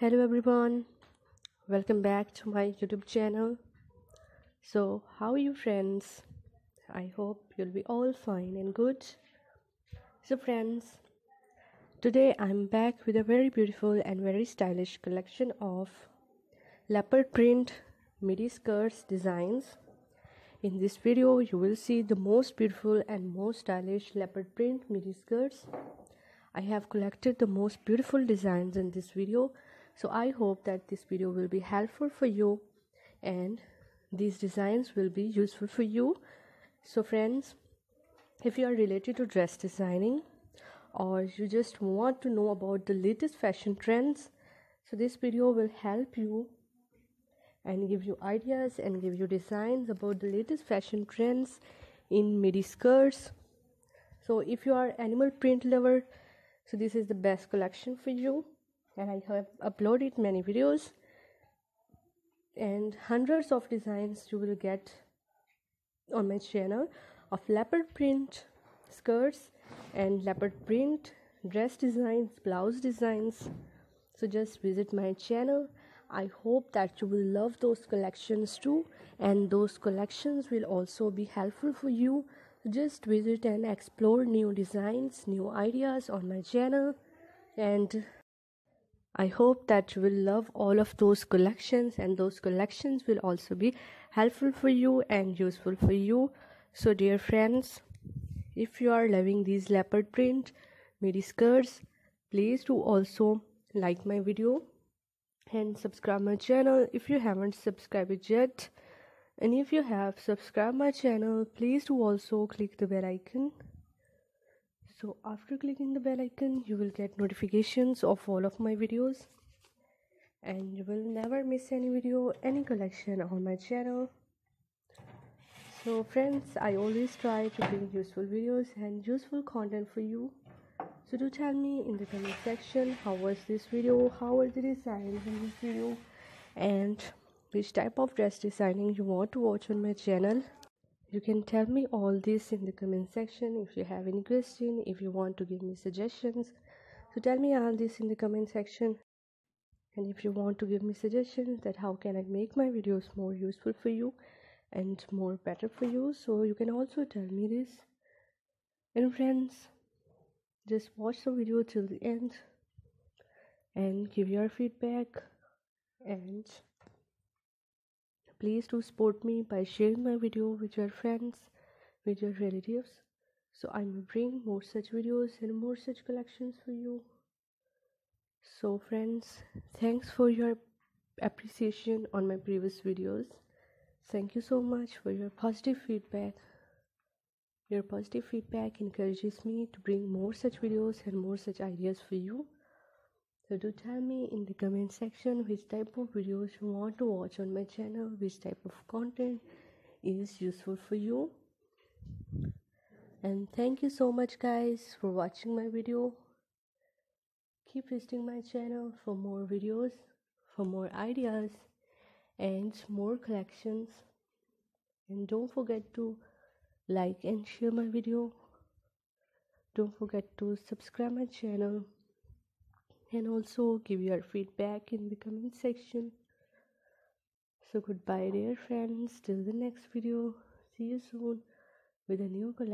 hello everyone. Welcome back to my youtube channel. So how are you friends? I hope you'll be all fine and good. So friends today i'm back with a very beautiful and very stylish collection of leopard print midi skirts designs. In this video you will see the most beautiful and most stylish leopard print midi skirts I have collected the most beautiful designs in this video so I hope that this video will be helpful for you and these designs will be useful for you. So friends if you are related to dress designing or you just want to know about the latest fashion trends so this video will help you and give you ideas and give you designs about the latest fashion trends in midi skirts. So if you are animal print lover so this is the best collection for you and i have uploaded many videos and hundreds of designs you will get on my channel of leopard print skirts and leopard print dress designs blouse designs. So just visit my channel. I hope that you will love those collections too and those collections will also be helpful for you. Just visit and explore new designs new ideas on my channel and I hope that you will love all of those collections and those collections will also be helpful for you and useful for you. So dear friends, if you are loving these leopard print midi skirts, please do also like my video and subscribe my channel if you haven't subscribed yet and if you have subscribed my channel please do also click the bell icon so after clicking the bell icon you will get notifications of all of my videos. And you will never miss any video any collection on my channel. So friends i always try to bring useful videos and useful content for you. So do tell me in the comment section how was this video? How were the designs in this video? And which type of dress designing you want to watch on my channel you can tell me all this in the comment section if you have any question if you want to give me suggestions. So tell me all this in the comment section. And if you want to give me suggestions that how can i make my videos more useful for you and more better for you so you can also tell me this. And friends just watch the video till the end and give your feedback and please do support me by sharing my video with your friends with your relatives. So i may bring more such videos and more such collections for you. So friends thanks for your appreciation on my previous videos. Thank you so much for your positive feedback. Your positive feedback encourages me to bring more such videos and more such ideas for you so do tell me in the comment section which type of videos you want to watch on my channel, which type of content is useful for you. And thank you so much guys for watching my video. Keep visiting my channel for more videos, for more ideas and more collections. And don't forget to like and share my video. Don't forget to subscribe my channel and also give your feedback in the comment section. So goodbye dear friends. Till the next video. See you soon with a new collection